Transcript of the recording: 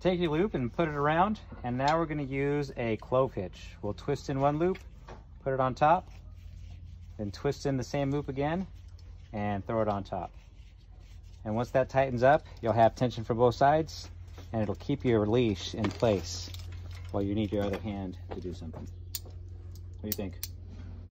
take your loop and put it around. And now we're gonna use a clove hitch. We'll twist in one loop, put it on top, then twist in the same loop again and throw it on top. And once that tightens up, you'll have tension for both sides and it'll keep your leash in place while you need your other hand to do something. What do you think?